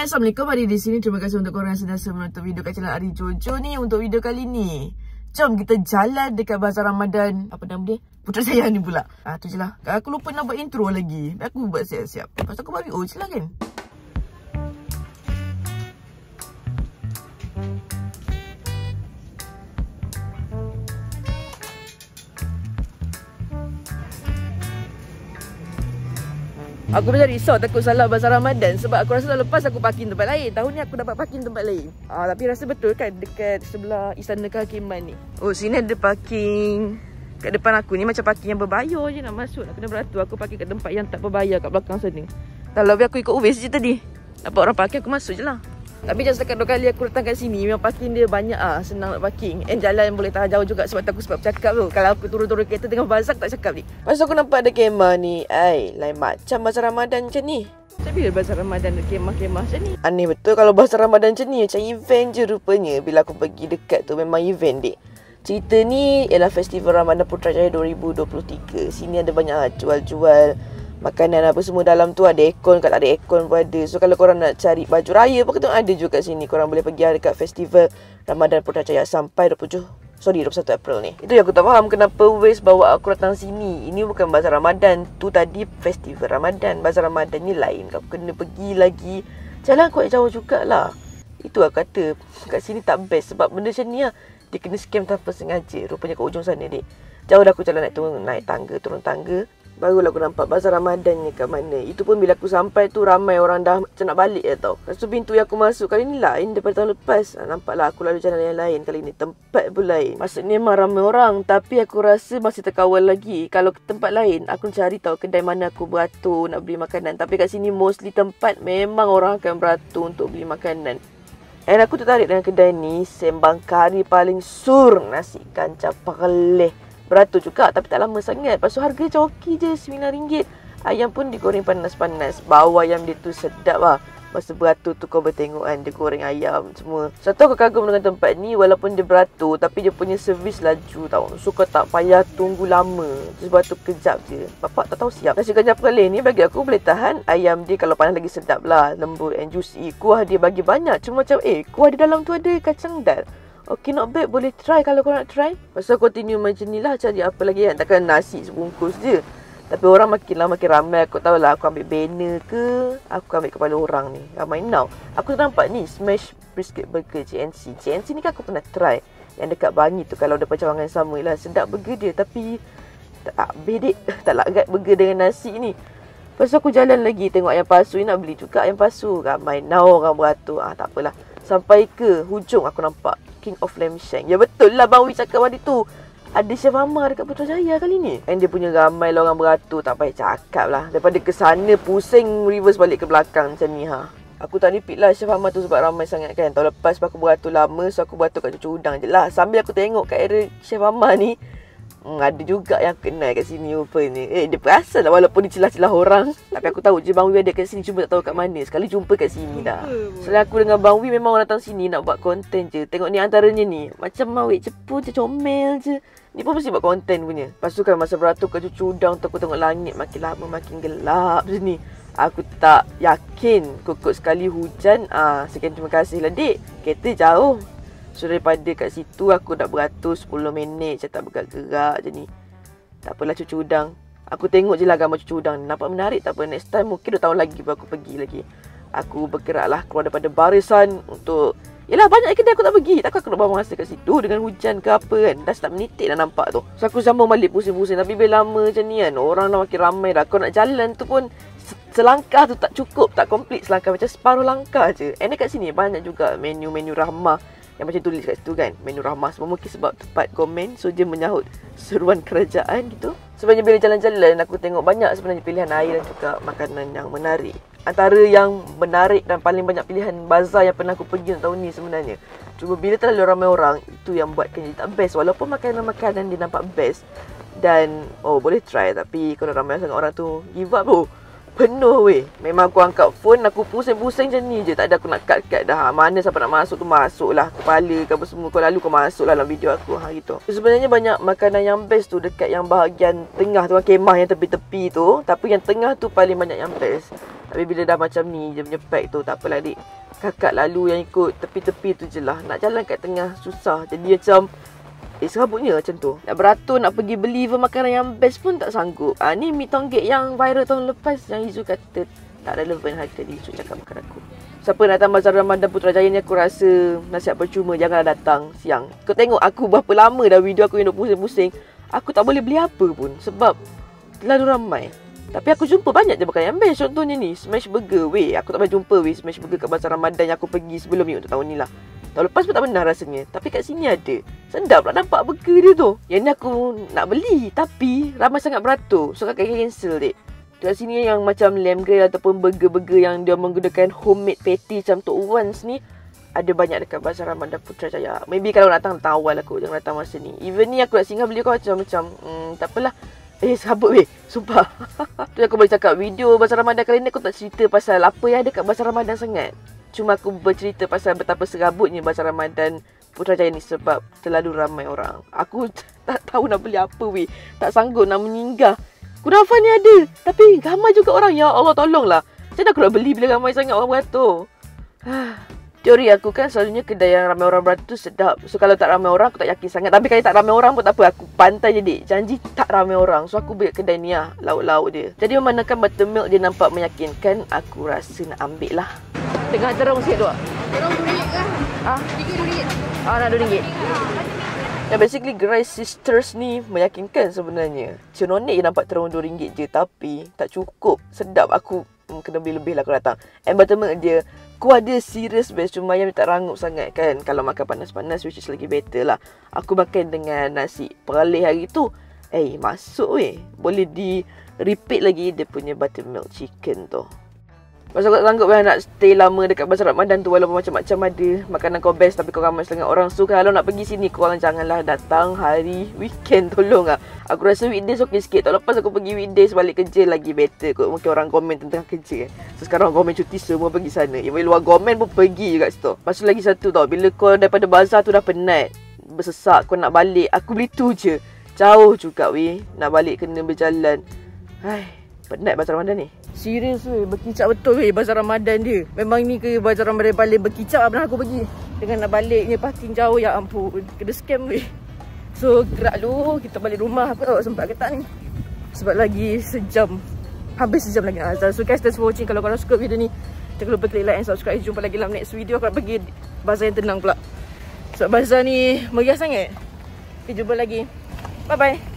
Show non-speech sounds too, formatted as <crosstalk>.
Assalamualaikum hari di sini. Terima kasih untuk korang yang sentiasa menonton video kat channel Ari Jojo ni Untuk video kali ni. Jom kita jalan dekat Bazar Ramadan. Apa nama dia? Putra saya ni pula. Ah tu je lah. Aku lupa nak buat intro lagi. Aku buat siap-siap. Tu aku buat video je lah kan Aku macam risau takut salah bazar Ramadan sebab aku rasa tahun lepas aku parking tempat lain. Tahun ni aku dapat parking tempat lain. Ah tapi rasa betul kan dekat sebelah Istana Kehakiman ni. Oh sini ada parking kat depan aku ni macam parking yang berbayar je nak masuk nak kena beratur. Aku parking kat tempat yang tak berbayar kat belakang sana. Lebih aku ikut Uwais je tadi. Dapat orang parking aku masuk je lah. Tapi just setakat dua kali aku datang kat sini Memang parking dia banyak ah Senang nak parking. And jalan yang boleh tahan jauh juga Sebab aku sebab cakap tu. Kalau aku turun-turun kereta tengah bazar tak cakap ni. Lepas aku nampak ada kemah ni. Ay, lain macam bazar Ramadan macam ni. Macam bila bazar Ramadan ada kemah-kemah macam ni? Aneh betul kalau bazar Ramadan macam ni Macam event je rupanya. Bila aku pergi dekat tu memang event dek Cerita ni ialah Festival Ramadan Putrajaya 2023 Sini ada banyak jual-jual makanan apa semua dalam tu ada aircon kat tak ada aircon pun ada. So kalau korang nak cari baju raya pun kita ada juga kat sini. Korang boleh pergi dekat festival Ramadan Putrajaya sampai 27 Sorry 21 April ni. Itu yang aku tak faham Kenapa Waze bawa aku datang sini. Ini bukan Bazar Ramadan. Tu tadi festival Ramadan. Bazar Ramadan ni lain. Kau kena pergi lagi. Jalan kuat jauh jugalah. Itu aku kata. Kat sini tak best. Sebab benda macam ni lah Dia kena scam tanpa sengaja. Rupanya kat ujung sana dek Jauh dah aku jalan naik turun Naik tangga Turun tangga Barulah aku nampak bazar Ramadan ni kat mana. Itu pun bila aku sampai tu ramai orang dah macam nak balik ya tau. Lepas tu pintu yang aku masuk kali ni lain daripada tahun lepas. Ha, nampaklah aku lalu jalan yang lain kali ni. Tempat pun lain. Maksudnya memang ramai orang. Tapi aku rasa masih terkawal lagi. Kalau ke tempat lain, aku cari tahu kedai mana aku beratur nak beli makanan. Tapi kat sini mostly tempat memang orang akan beratur untuk beli makanan. And aku tertarik dengan kedai ni. Sembang kari paling sur. Nasi kancah perleh beratur juga tapi tak lama sangat. Lepas tu harga okey je RM9. Ayam pun digoreng panas-panas. Bau ayam dia tu sedap lah. Masa beratur tu kau bertengok kan dia goreng ayam semua. Satu aku kagum dengan tempat ni walaupun dia beratur tapi dia punya servis laju tau. So kau tak payah tunggu lama. Terus beratur kejap je. Bapak tak tahu siap. Nasi kacang perleh ni bagi aku boleh tahan. Ayam dia kalau panas lagi sedap lah. Lembut and juicy. Kuah dia bagi banyak. Cuma macam eh kuah di dalam tu ada kacang dal. Okay not bad. Boleh try kalau kau nak try. Pasal continue macam ni lah cari apa lagi kan Takkan nasi sebungkus je. Tapi orang makin lama makin ramai. Aku tahu lah aku ambil banner ke Aku ambil kepala orang ni. Ramai now. Aku nampak ni Smash Brisket Burger GNC GNC ni kan aku pernah try. Yang dekat Bangi tu Kalau ada pacawangan sama lah. Sedap burger dia Tapi Tak bedek. <laughs> Tak lagat burger dengan nasi ni. Lepas aku jalan lagi Tengok ayam pasu ni Nak beli juga ayam pasu Ramai now orang beratur. Ah, Tak apalah. Sampai ke hujung aku nampak King of Lamb. Ya betul lah Bang Wi cakap hari tu. Ada Chef Amar dekat Putrajaya kali ni. And dia punya ramai lah orang beratur. Tak payah cakap lah. Daripada ke sana pusing reverse balik ke belakang macam ni ha. Aku tak repeat lah Chef Amar tu sebab ramai sangat kan. Tahun lepas aku beratur lama so aku beratur kat cucu udang je lah. Sambil aku tengok kat area Chef Amar ni. Hmm, ada juga yang kenal kat sini rupanya. Eh, dia perasan lah walaupun dia celah-celah orang. Tapi aku tahu je Bang Wi ada kat sini. Cuma tak tahu kat mana. Sekali jumpa kat sini dah. Selain aku dengan Bang Wi memang orang datang sini nak buat konten je. Tengok ni antaranya ni. Macam Wi cepu je, comel je. Ni pun mesti buat konten punya. Lepas tu kan masa beratur kat cucu udang tu aku tengok langit makin lama makin gelap ni. Aku tak yakin kukut sekali hujan. Ah, sekian terima kasih lah dik. Kereta jauh. So daripada kat situ aku dah beratur 10 minit. Macam tak bergerak-gerak je ni. Tak apalah cucu udang. Aku tengok je lah gambar cucu udang Nampak menarik tak apa? Next time mungkin 2 tahun lagi baru aku pergi lagi. Aku bergerak lah keluar daripada barisan Untuk Yelah banyak kedai aku tak pergi. Takkan aku nak buang masa kat situ Dengan hujan ke apa kan? Dah start menitik dah nampak tu. So aku sambung balik pusing-pusing. Tapi bila lama macam ni kan Orang dah makin ramai dah. Kau nak jalan tu pun Selangkah tu tak cukup. Tak complete selangkah. Macam separuh langkah je. And kat sini banyak juga Menu-menu rahmah yang macam tulis kat situ kan menu ramah semua mungkin sebab tempat komen so dia menyahut seruan <laughs> kerajaan gitu. Sebenarnya bila jalan-jalan aku tengok banyak sebenarnya pilihan air dan juga makanan yang menarik. Antara yang menarik dan paling banyak pilihan bazar yang pernah aku pergi tahun ni sebenarnya. Cuma bila terlalu ramai orang itu yang buatkan jadi tak best. Walaupun makanan-makanan dia nampak best dan oh boleh try. Tapi kalau ramai sangat orang tu give up tu Penuh weh. Memang aku angkat phone Aku pusing-pusing macam ni je. Tak ada aku nak cut-cut dah. Mana siapa nak masuk tu Masuk lah Kepala ke apa semua Kau lalu kau masuk lah dalam video aku. Ha, gitu. Sebenarnya banyak makanan yang best tu Dekat yang bahagian tengah tu. Kemah yang tepi-tepi tu. Tapi yang tengah tu paling banyak yang best. Tapi bila dah macam ni Dia punya pack tu Tak apalah adik Kakak lalu yang ikut Tepi-tepi tu je lah. Nak jalan kat tengah Susah. Jadi macam Eh serabutnya macam tu. Nak beratur Nak pergi beli makanan yang best pun tak sanggup. Ah, Ni mi tonggek yang viral tahun lepas Yang Izu kata Tak relevan harga dia. Izu cakap makan aku. Siapa nak datang Bazar Ramadan Putrajaya ni aku rasa nasihat percuma janganlah datang siang. Kau tengok aku berapa lama dah video aku yang duk pusing-pusing. Aku tak boleh beli apa pun sebab terlalu ramai. Tapi aku jumpa banyak je makan yang best. Contohnya ni Smash Burger. Weh Aku tak pernah jumpa weh Smash Burger kat Bazar Ramadan yang aku pergi sebelum ni untuk tahun ni lah Tahun lepas pun tak pernah rasanya. Tapi kat sini ada. Sedap lah nampak burger dia tu. Yang ni aku nak beli Tapi ramai sangat beratur. So kakak cancel dek. Kat sini yang macam lamb grill ataupun burger-burger yang dia menggunakan homemade patty macam Tok Wan's ni ada banyak dekat Bazar Ramadan Putrajaya. Maybe kalau datang datang awal aku jangan datang masa ni. Even ni aku nak singgah beli kau macam macam hmm, tak apalah. Eh sabut weh. Sumpah. <laughs> Tu aku boleh cakap. Video Bazar Ramadan kali ni Aku tak cerita pasal Apa yang ada kat Bazar Ramadan sangat Cuma aku bercerita Pasal betapa serabutnya Bazar Ramadan Putrajaya ni Sebab terlalu ramai orang. Aku <laughs> tak tahu nak beli apa weh. Tak sanggup nak menyinggah. Kunafa ni ada Tapi ramai juga orang. Ya Allah tolonglah. Macam mana aku nak beli Bila ramai sangat orang beratur <sighs> Teori aku kan Selalunya kedai yang ramai orang beratur Sedap. So kalau tak ramai orang Aku tak yakin sangat. Tapi kalau tak ramai orang pun tak apa Aku pantai je Janji tak ramai orang. So aku beli kedai ni lah Lauk-lauk dia. Jadi memandangkan buttermilk Dia nampak meyakinkan Aku rasa nak ambil lah. Tengah terung sikit tu Terung RM2 kah? Ah, RM3 ah nak RM2 Ya basically Grey Sisters ni meyakinkan sebenarnya. Cenonik je nampak terung RM2 je tapi tak cukup. Sedap. Aku hmm, kena beli lebih lah kalau datang. And buttermilk dia kuah dia serious best cuma yang tak rangup sangat kan. Kalau makan panas-panas which is lagi better lah. Aku makan dengan nasi peralih hari tu. Eh masuk weh. Boleh di repeat lagi dia punya buttermilk chicken tu. Pasal tak sanggup kan nak stay lama dekat Bazar Ramadan tu walaupun macam-macam ada makanan kau best tapi kau ramai setengah orang. So kalau nak pergi sini kau janganlah datang hari weekend <laughs> tolong ah. Aku rasa weekdays okey sikit. Tak lepas aku pergi weekdays balik kerja lagi better kot. Mungkin orang komen tentang kerja kan. So sekarang komen cuti semua pergi sana. Yang luar komen pun pergi juga situ. Pasal lagi satu tau. Bila kau daripada bazar tu dah penat. Bersesak kau nak balik. Aku beli tu je. Jauh juga weh. Nak balik kena berjalan. Hai, penat bazar Ramadan ni. Serius weh, berkicap betul weh bazar Ramadan dia. Memang ni ke bazar Ramadan paling berkicap pernah aku pergi. Dengan nak balik ni parking jauh ya ampun. Kena scam weh. So gerak dulu kita balik rumah aku tak sempat ke tak ni. Sebab lagi sejam. Habis sejam lagi azan. So guys thanks for watching. Kalau korang suka video ni. Jangan lupa klik like and subscribe. Jumpa lagi dalam next video. Aku nak pergi bazar yang tenang pula. Sebab bazar ni meriah sangat. Okay jumpa lagi. Bye bye.